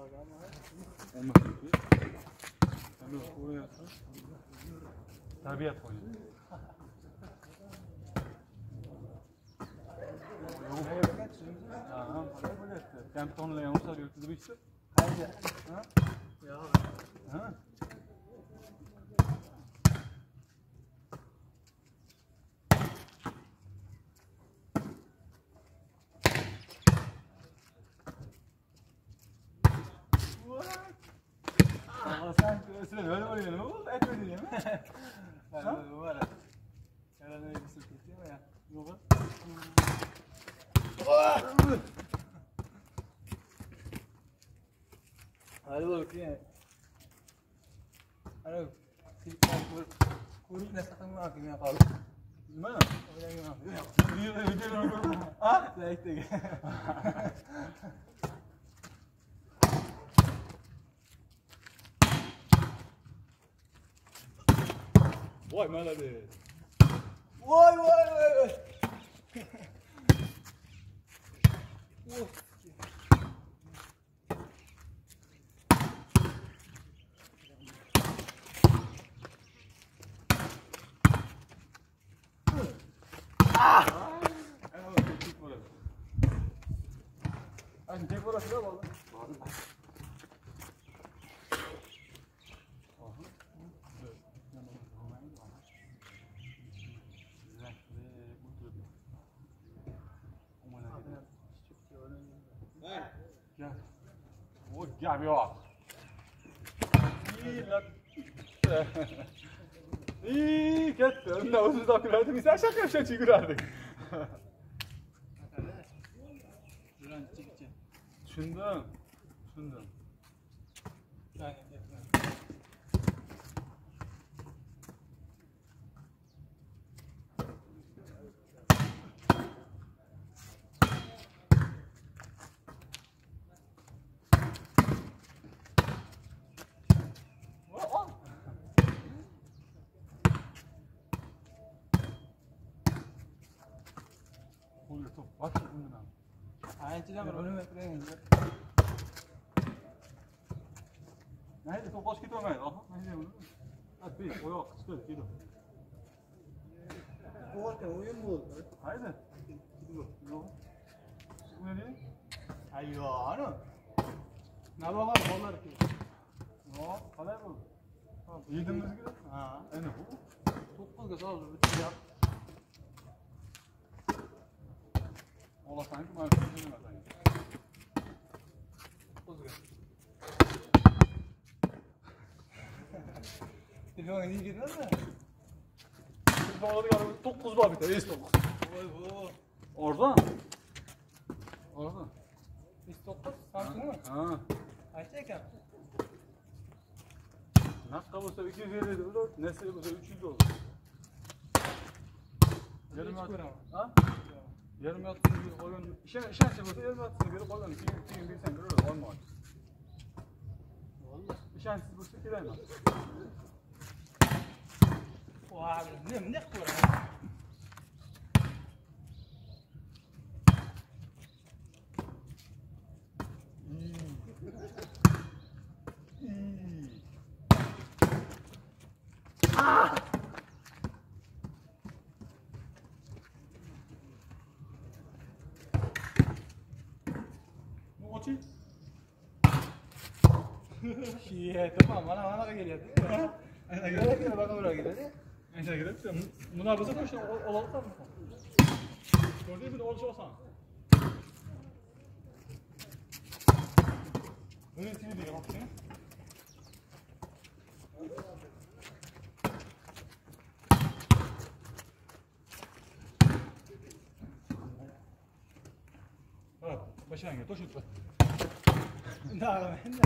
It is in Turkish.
olmasligi Sen bir o'ylayapsan tarbiyat qo'ying Ha, qanday bo'lyapti? Kamptonlarga o'xshab yurtib ishdi. Ha? Ha? Aa, sen sen öyle oluyor ne oldu? Etmedin ya mı? Ha? Yok. Hadi bakayım. Hadi. Kuyruk ne sakın mı akım yapalım? Nima? Oynayalım. Video video Ha? Layık değil. Woi, mana dia? Woi, woi, woi, woi. Woi. 아, 이제 걸었어, 뭐. Ja, ja. И ketdi. Unda o'zimiz olib kirardik. Biz ashaqqa ushlab yugurardik. Tushundim. Tushundim. 또 왔지 있구나. 아예 찌장으로 얼마나 그래. 나 해도 또 버스 기도가요. 나 뒤에 보여. 스크 기도. 뭐할때 오염 뭐? 아니네. 이거. 우연히? 아이고, 아는. 나보고 뭐라 이렇게. 어, 가다고. 이등 무슨 길? Nima sanki. To'qqizga. Telefon iyi gitmez mi? Biz oladigan 9 bor bitta, es 9. Oy bu. Arzon. Arzon. Biz to'qqiz, Samsung mu? Ha. Ekan. Naqqa bo'lsa 250 dedi, ular nasl bo'lsa 300 dollar. Yarim Hiç yot. ko'raman. Ha? Yarim yotni berib qolgan, ishon ishonchi bo'lsa yarim yotni berib qolgan, keyin keyin bersang beradi, olmaydi. Vallahi. Ishonchsiz bo'lsa kelayman. Vay ne ne ko'raman? Bu ochi. Şey, tamam bana bana da geliyor. Ana geliyor, bana buraya geliyor. Aysa kiribdi. Buna bo'lsa qo'shni olasan. Ko'rdingmi, buni olish oson. Buni TV'ga olib Ha, bashanga to'shib. Da, ben de.